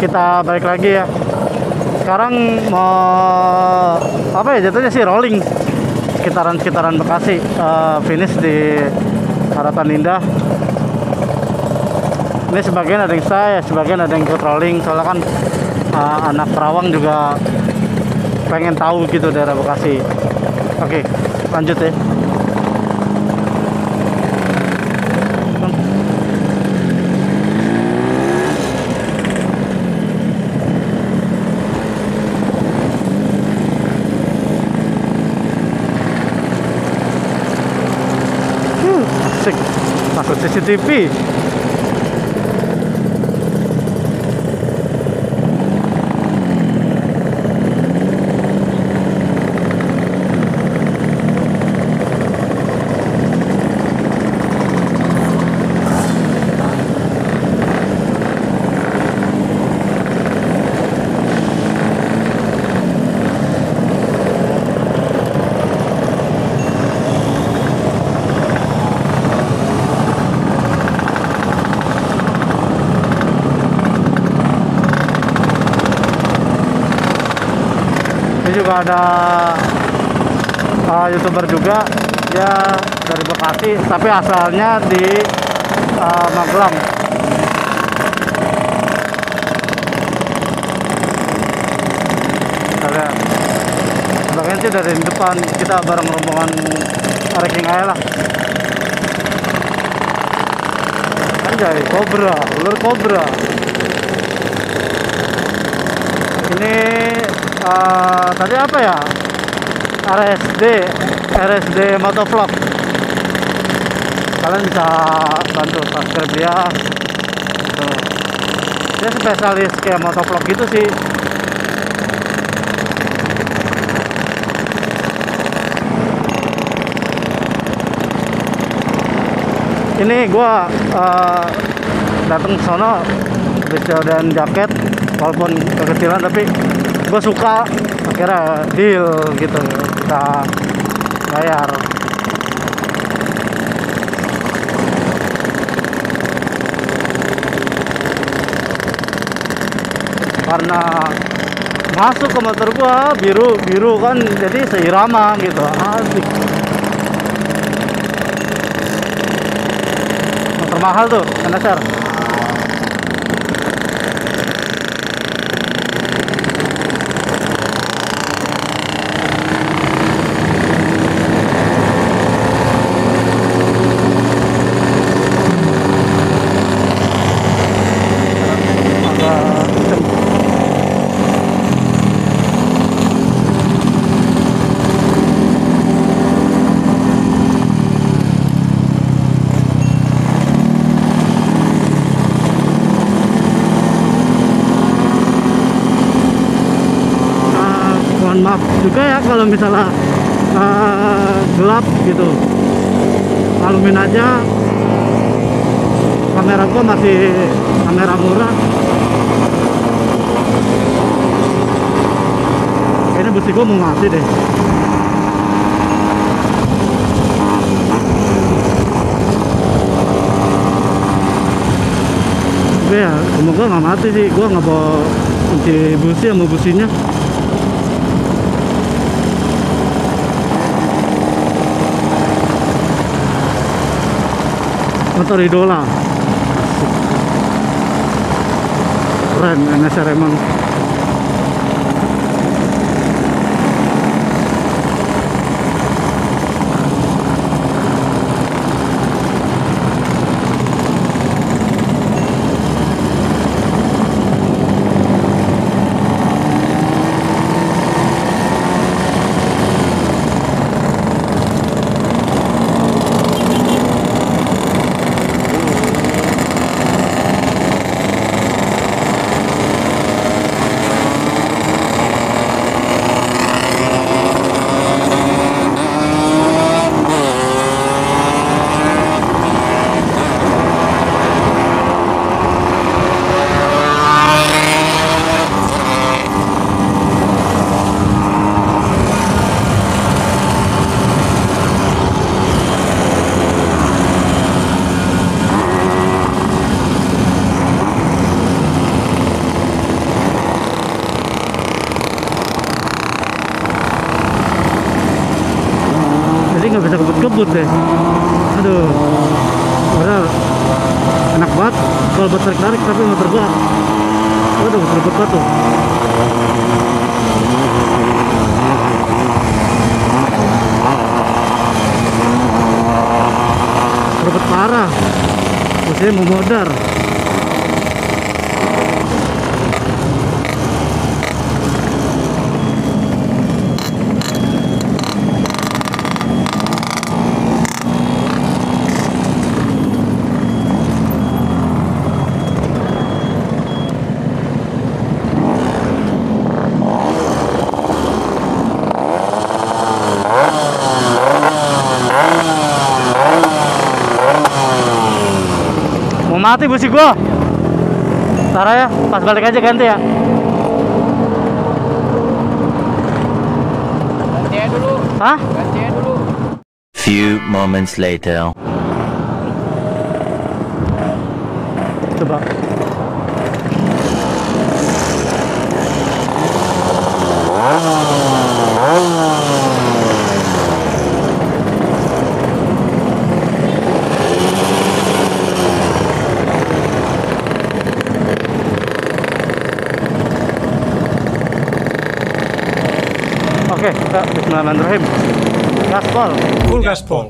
kita balik lagi ya sekarang mau apa ya jatuhnya sih rolling sekitaran-sekitaran Bekasi uh, finish di Harapan Indah ini sebagian ada yang saya sebagian ada yang ikut rolling soalnya kan uh, anak Perawang juga pengen tahu gitu daerah Bekasi. Oke lanjut ya. Asik. Masuk CCTV juga ada uh, youtuber juga dia dari Bekasi tapi asalnya di uh, Magelang. Sebagian sih dari depan kita bareng rombongan ranking aja lah. Anjay kobra ular kobra ini uh, tadi apa ya? RSD RSD motovlog. Kalian bisa bantu subscribe dia. Dia spesialis kayak motovlog gitu sih. Ini gua uh, datang ke sono dan jaket walaupun kekecilan tapi gue suka akhirnya deal gitu kita bayar. Karena masuk ke motor gua biru biru kan jadi seirama gitu. Asik. Motor mahal tuh NSR juga ya kalau misalnya ah, gelap gitu. Malumin aja. Kamera gua masih kamera murah. Kayaknya besi gua mau mati deh. Tapi ya semoga nggak mati sih. Gua nggak bawa kunci busi sama businya motor idola. Keren NSR emang ngebut deh aduh. Padahal enak banget kalau buat tarik tarik tapi motor gua waduh banget tuh. Berebut parah. Maksudnya mau mati busi gua. Ntar ya, pas balik aja ganti ya. Gantian dulu, Hah? gantian dulu. Few moments later. Kita Bismillahirrahmanirrahim. Gaspol. Full gaspol.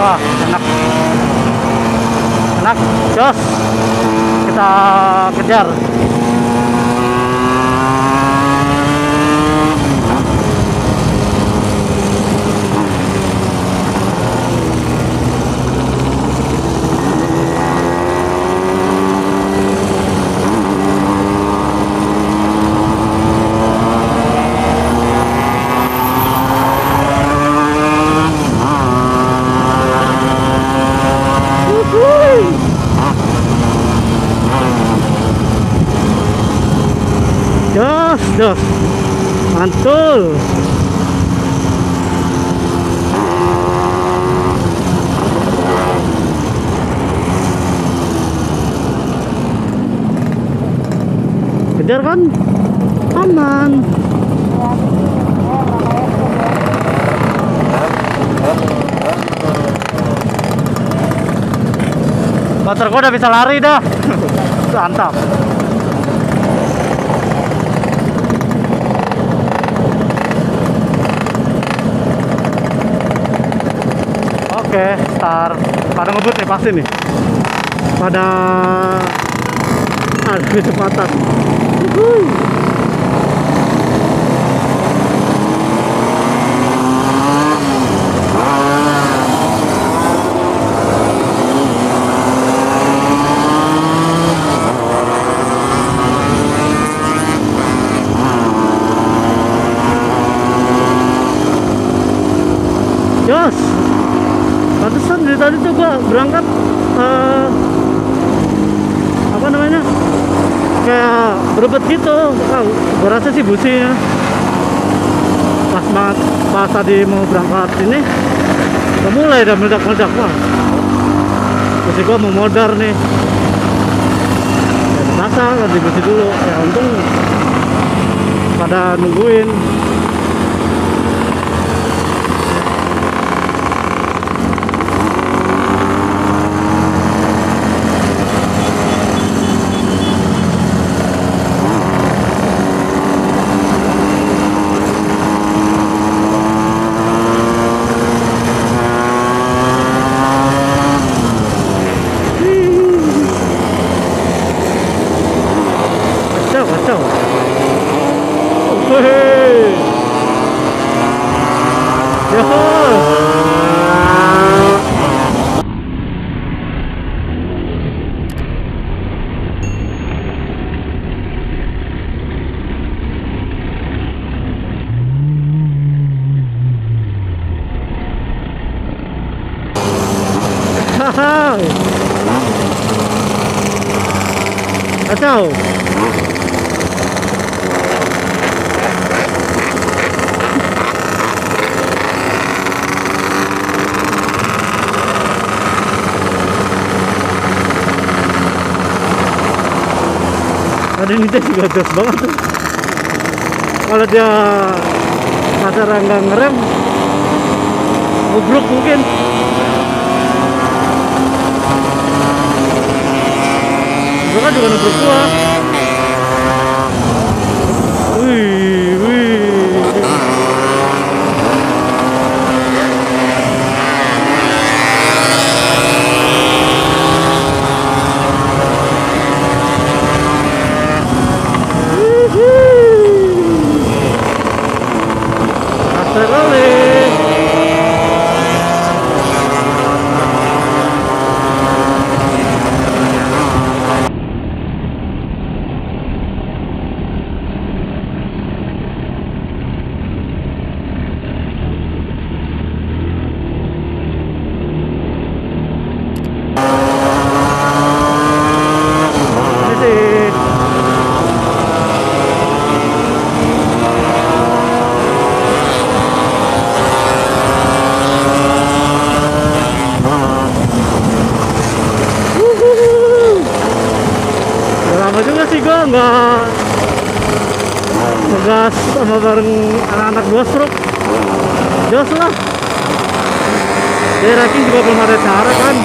Wah, enak. Enak, jos. Kita kejar. Jos, jos. Mantul. Kejar kan? Aman. Motor gua udah bisa lari dah. Mantap. Oke, start. Pada ngebut nih pasti nih. Pada ada kecepatan. Wuhui. Jos, pantesan dari tadi tuh gua berangkat eh, apa namanya kayak berebet gitu. Ah, gua rasa sih businya. Pas banget pas tadi mau berangkat ini, udah mulai udah meledak-meledak wah. Busi gua mau modar nih. Rasa ganti busi dulu. Ya untung pada nungguin. Kacau, kacau. Wih. Yoho. Kacau. Tadi Nita juga jos banget. Kalau dia kasar nggak ngerem, goblok mungkin. Gua kan juga nabrak gua. Wih, wih. Kasar kali. Ini sih Udah lama juga sih gua nggak ngegas sama bareng anak-anak gua stroke jos lah. Jadi ranking juga belum ada cara kan.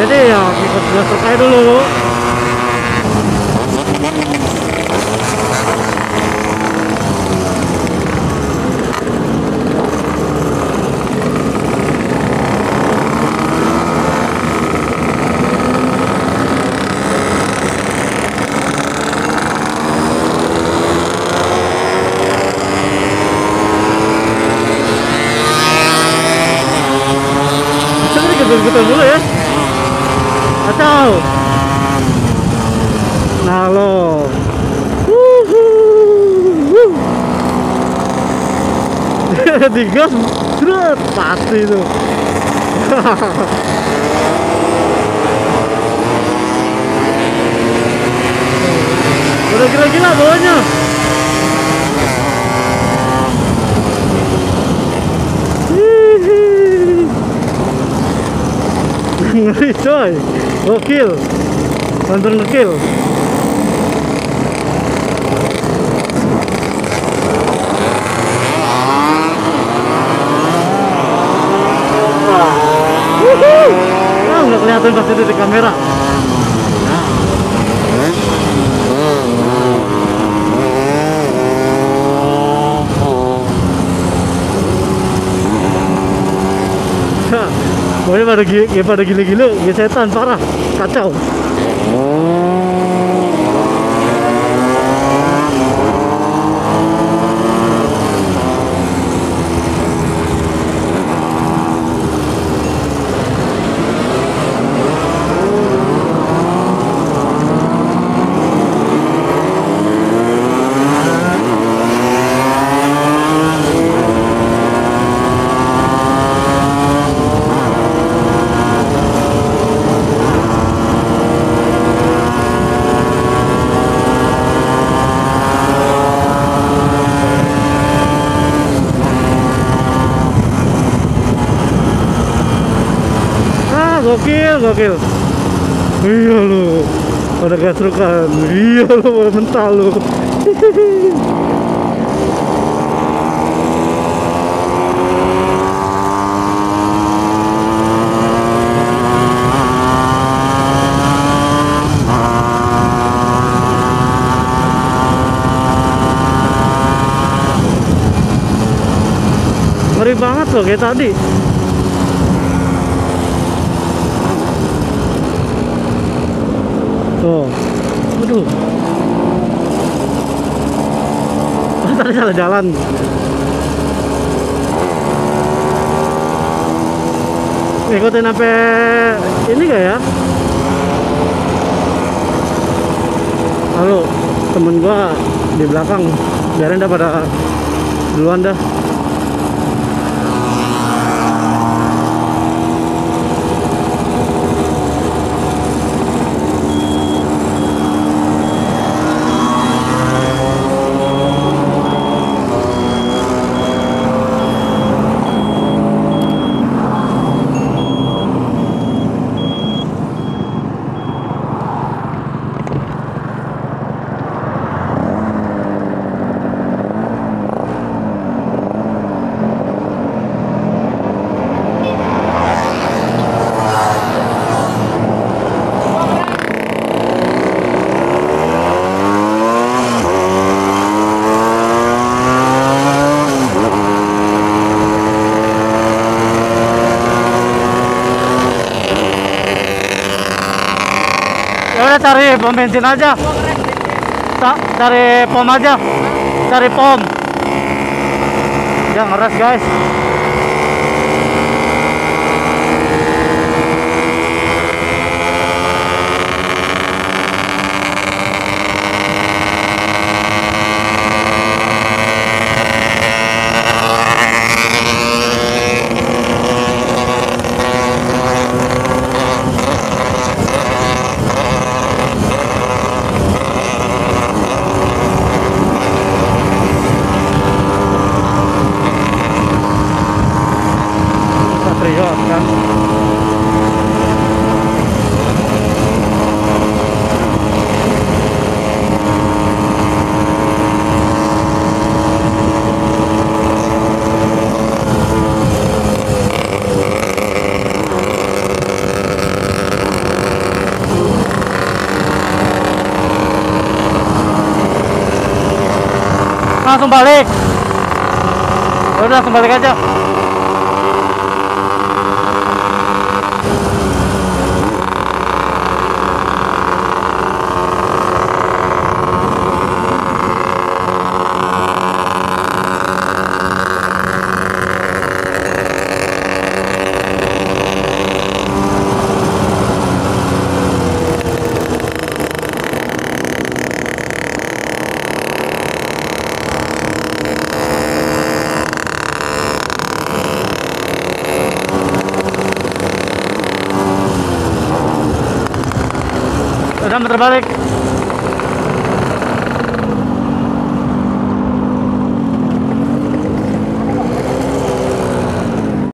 Jadi ya gua stroke aja dulu Getar-getar dulu ya. Atau Nah lo. Digas Dret Pasti itu. Udah gila-gila bawahnya Ngeri coy Gokil Bener ngekil Wuhu. Ah, nggak kelihatan pasti itu di kamera Hah, Pokoknya pada gila, gila-gila, ya setan parah, kacau. Gokil. Iya lu, pada gasrukan. Iya lu, mental lu. Ngeri banget loh kayak tadi. Tuh. Aduh. Oh, tadi salah jalan. Ikutin sampai ini gak ya? Halo, temen gua di belakang. Biarin dah pada duluan dah. Cari pom bensin aja. Ta- cari pom aja. Cari pom. Jangan ngeres guys. Patriot kan. Langsung balik. Udah langsung balik aja. Udah muter balik.